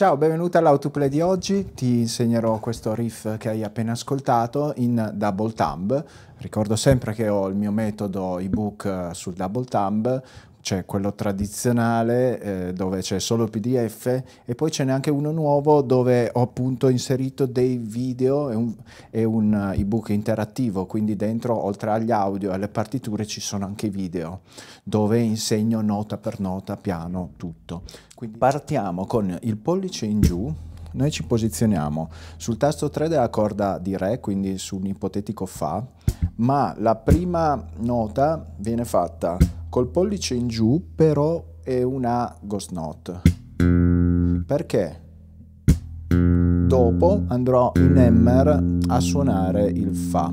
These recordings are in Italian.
Ciao, benvenuto all'autoplay di oggi. Ti insegnerò questo riff che hai appena ascoltato in double thumb. Ricordo sempre che ho il mio metodo ebook sul double thumb, c'è quello tradizionale eh, dove c'è solo PDF e poi ce n'è anche uno nuovo dove ho appunto inserito dei video e un, e un ebook interattivo, quindi dentro oltre agli audio e alle partiture ci sono anche i video dove insegno nota per nota, piano, tutto. Quindi partiamo con il pollice in giù, noi ci posizioniamo sul tasto 3 della corda di Re, quindi su un ipotetico Fa, ma la prima nota viene fatta col pollice in giù, però è una ghost note. Perché? Dopo andrò in Emmer a suonare il Fa.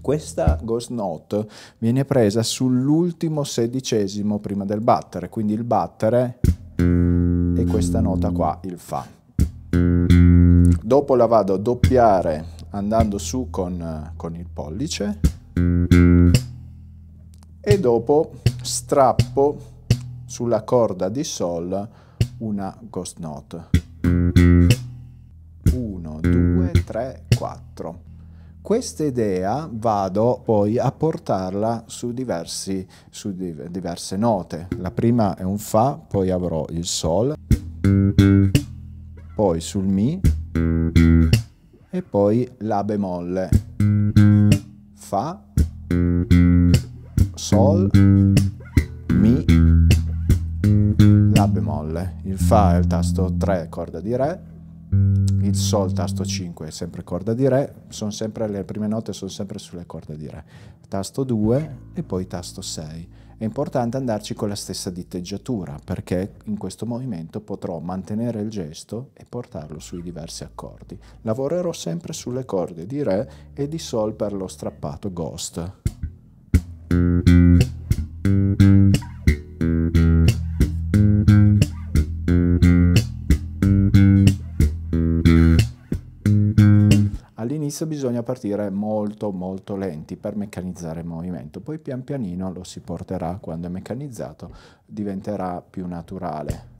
Questa ghost note viene presa sull'ultimo sedicesimo prima del battere, quindi il battere è questa nota qua, il Fa. Dopo la vado a doppiare andando su con, con il pollice e dopo strappo sulla corda di Sol una ghost note. 1, 2, 3, 4. Questa idea vado poi a portarla su, diversi, su diverse note. La prima è un Fa, poi avrò il Sol, poi sul Mi e poi La bemolle. Fa, Sol, Mi, La bemolle. Il Fa è il tasto 3, corda di Re, il Sol tasto 5 è sempre corda di Re, sono sempre, le prime note sono sempre sulle corde di Re. Tasto 2 e poi tasto 6. È importante andarci con la stessa diteggiatura perché in questo movimento potrò mantenere il gesto e portarlo sui diversi accordi. Lavorerò sempre sulle corde di Re e di Sol per lo strappato Ghost. All'inizio bisogna partire molto molto lenti per meccanizzare il movimento, poi pian pianino lo si porterà, quando è meccanizzato, diventerà più naturale.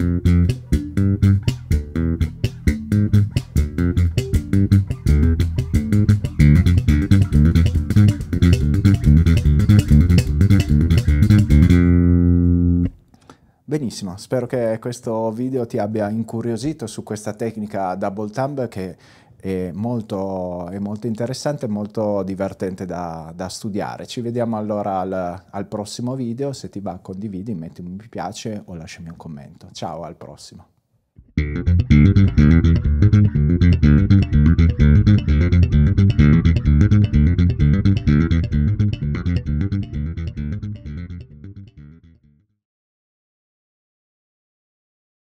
Benissimo, spero che questo video ti abbia incuriosito su questa tecnica double thumb che è molto, è molto interessante e molto divertente da, da, studiare. Ci vediamo allora al, al prossimo video, se ti va condividi, metti un mi piace o lasciami un commento. Ciao, al prossimo.